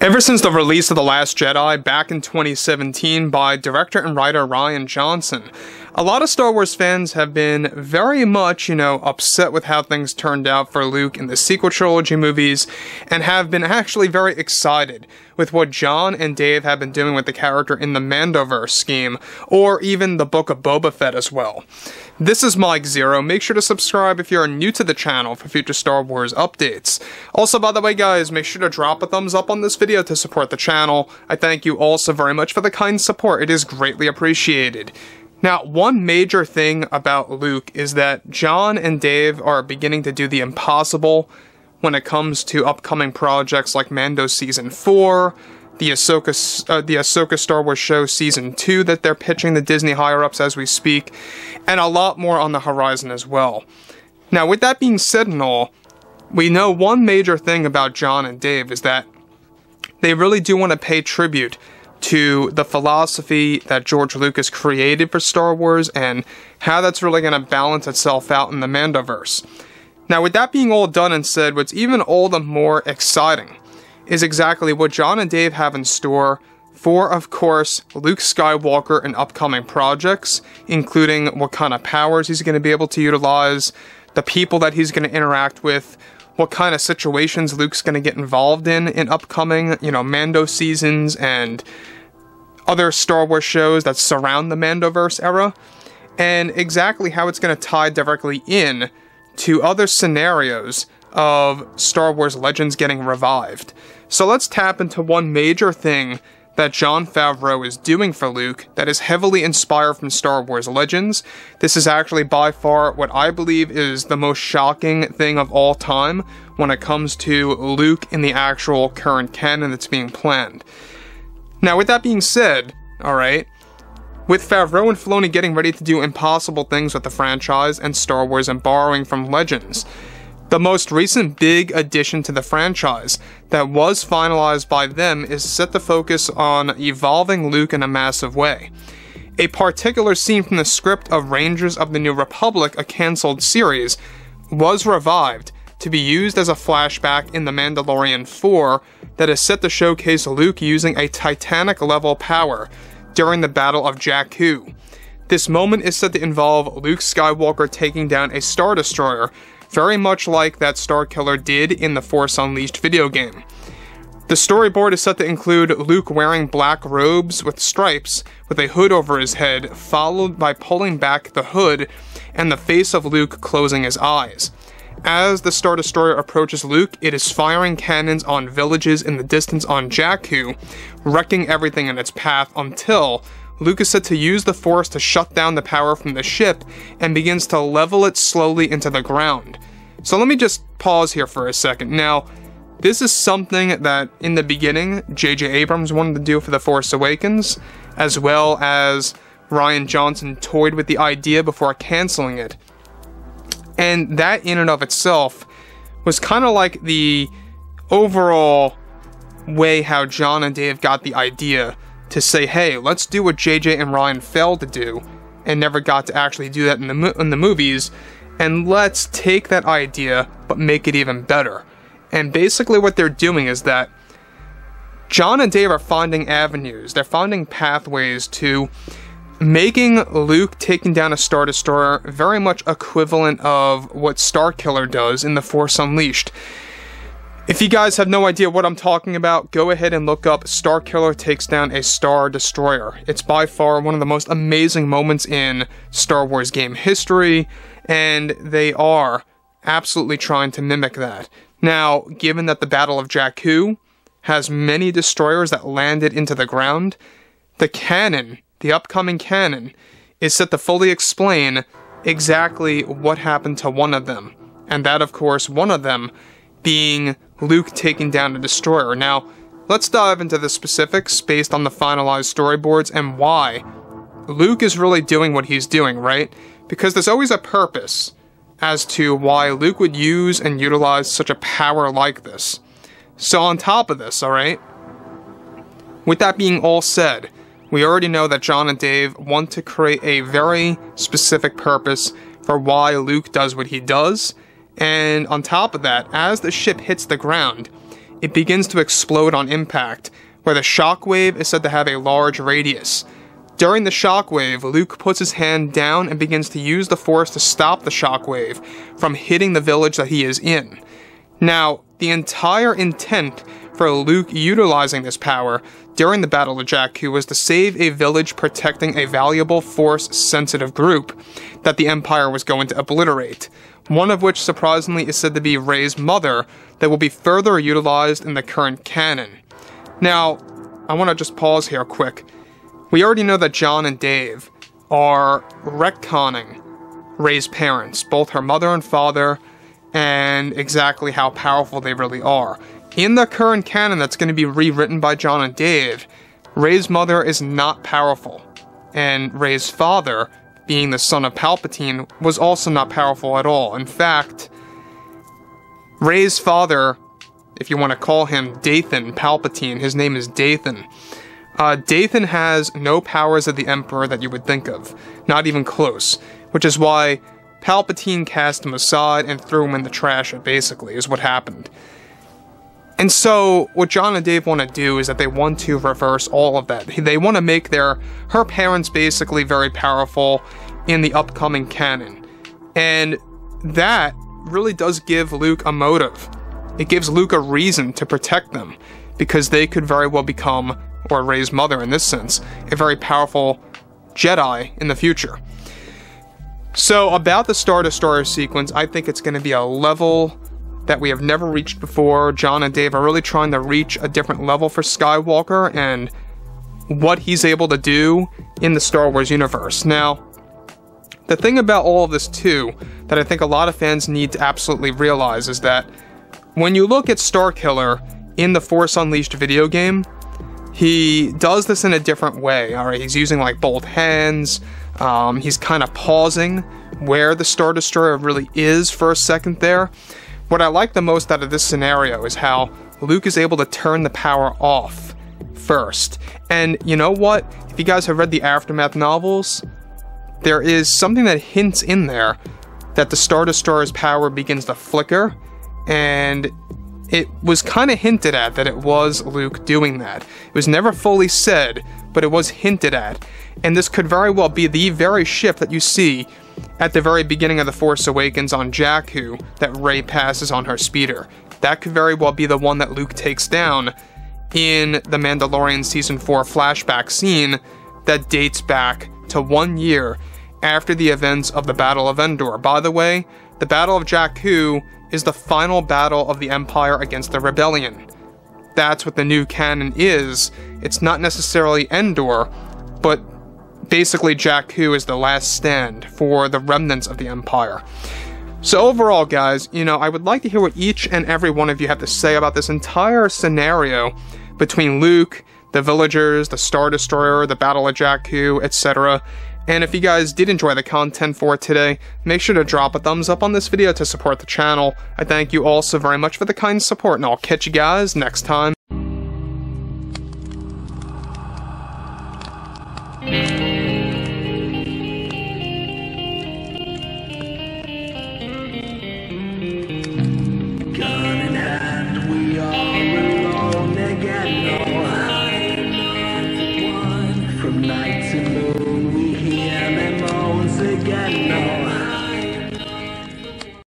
Ever since the release of The Last Jedi back in 2017 by director and writer Rian Johnson, a lot of Star Wars fans have been very much, you know, upset with how things turned out for Luke in the sequel trilogy movies, and have been actually very excited with what Jon and Dave have been doing with the character in the Mandoverse scheme, or even the Book of Boba Fett as well. This is Mike Zeroh. Make sure to subscribe if you're new to the channel for future Star Wars updates. Also, by the way, guys, make sure to drop a thumbs up on this video to support the channel. I thank you also very much for the kind support. It is greatly appreciated. Now, one major thing about Luke is that Jon and Dave are beginning to do the impossible when it comes to upcoming projects like Mando Season 4, the Ahsoka, uh, the Ahsoka Star Wars show season two that they're pitching the Disney higher ups as we speak, and a lot more on the horizon as well. Now, with that being said and all, we know one major thing about Jon and Dave is that they really do want to pay tribute to the philosophy that George Lucas created for Star Wars and how that's really going to balance itself out in the Mandoverse. Now, with that being all done and said, what's even all the more exciting is exactly what Jon and Dave have in store for, of course, Luke Skywalker and upcoming projects, including what kind of powers he's going to be able to utilize, the people that he's going to interact with, what kind of situations Luke's going to get involved in in upcoming, you know, Mando seasons and other Star Wars shows that surround the Mandoverse era, and exactly how it's going to tie directly in to other scenarios of Star Wars Legends getting revived. So let's tap into one major thing that Jon Favreau is doing for Luke that is heavily inspired from Star Wars Legends. This is actually by far what I believe is the most shocking thing of all time when it comes to Luke in the actual current canon that's being planned. Now, with that being said, alright, with Favreau and Filoni getting ready to do impossible things with the franchise and Star Wars and borrowing from Legends, the most recent big addition to the franchise that was finalized by them is set the focus on evolving Luke in a massive way. A particular scene from the script of Rangers of the New Republic, a cancelled series, was revived to be used as a flashback in The Mandalorian 4 that is set to showcase Luke using a Titanic level power during the Battle of Jakku. This moment is said to involve Luke Skywalker taking down a Star Destroyer very much like that Starkiller did in the Force Unleashed video game. The storyboard is set to include Luke wearing black robes with stripes with a hood over his head, followed by pulling back the hood and the face of Luke closing his eyes. As the Star Destroyer approaches Luke, it is firing cannons on villages in the distance on Jakku, wrecking everything in its path until Luke is set to use the Force to shut down the power from the ship and begins to level it slowly into the ground. So let me just pause here for a second. Now, this is something that in the beginning, J.J. Abrams wanted to do for The Force Awakens, as well as Rian Johnson toyed with the idea before canceling it. And that in and of itself was kind of like the overall way how Jon and Dave got the idea to say, hey, let's do what JJ and Ryan failed to do and never got to actually do that in the, in the movies, and let's take that idea but make it even better. And basically, what they're doing is that Jon and Dave are finding avenues, they're finding pathways to making Luke taking down a Star Destroyer very much equivalent of what Starkiller does in The Force Unleashed. If you guys have no idea what I'm talking about, go ahead and look up Starkiller takes down a Star Destroyer. It's by far one of the most amazing moments in Star Wars game history, and they are absolutely trying to mimic that. Now, given that the Battle of Jakku has many destroyers that landed into the ground, the canon, the upcoming canon, is set to fully explain exactly what happened to one of them. And that, of course, one of them being Luke taking down a destroyer. Now, let's dive into the specifics based on the finalized storyboards and why Luke is really doing what he's doing, right? Because there's always a purpose as to why Luke would use and utilize such a power like this. So, on top of this, alright? With that being all said, we already know that Jon and Dave want to create a very specific purpose for why Luke does what he does, and on top of that, as the ship hits the ground, it begins to explode on impact, where the shockwave is said to have a large radius. During the shockwave, Luke puts his hand down and begins to use the force to stop the shockwave from hitting the village that he is in. Now, the entire intent for Luke utilizing this power during the Battle of Jakku was to save a village protecting a valuable force-sensitive group that the Empire was going to obliterate, one of which surprisingly is said to be Rey's mother that will be further utilized in the current canon. Now, I want to just pause here quick. We already know that Jon and Dave are retconning Rey's parents, both her mother and father, and exactly how powerful they really are. In the current canon that's going to be rewritten by Jon and Dave, Rey's mother is not powerful, and Rey's father, being the son of Palpatine, was also not powerful at all. In fact, Rey's father, if you want to call him Dathan Palpatine, his name is Dathan uh, Dathan has no powers of the Emperor that you would think of, not even close, which is why Palpatine cast him aside and threw him in the trash, basically, is what happened. And so, what Jon and Dave want to do is that they want to reverse all of that. They want to make their her parents basically very powerful in the upcoming canon. And that really does give Luke a motive. It gives Luke a reason to protect them, because they could very well become or Rey's mother in this sense, a very powerful Jedi in the future. So, about the Star Destroyer sequence, I think it's going to be a level that we have never reached before. Jon and Dave are really trying to reach a different level for Skywalker and what he's able to do in the Star Wars universe. Now, the thing about all of this, too, that I think a lot of fans need to absolutely realize is that when you look at Starkiller in the Force Unleashed video game, he does this in a different way. All right, he's using like both hands. Um, he's kind of pausing where the Star Destroyer really is for a second there. What I like the most out of this scenario is how Luke is able to turn the power off first. And you know what? If you guys have read the Aftermath novels, there is something that hints in there that the Star Destroyer's power begins to flicker and it was kind of hinted at that it was Luke doing that. It was never fully said, but it was hinted at. And this could very well be the very ship that you see at the very beginning of The Force Awakens on Jakku that Rey passes on her speeder. That could very well be the one that Luke takes down in the Mandalorian Season 4 flashback scene that dates back to one year after the events of the Battle of Endor. By the way, the Battle of Jakku is the final battle of the Empire against the Rebellion. That's what the new canon is. It's not necessarily Endor, but basically Jakku is the last stand for the remnants of the Empire. So overall, guys, you know, I would like to hear what each and every one of you have to say about this entire scenario between Luke, the villagers, the Star Destroyer, the Battle of Jakku, etc. And if you guys did enjoy the content for today, make sure to drop a thumbs up on this video to support the channel. I thank you all so very much for the kind support, and I'll catch you guys next time.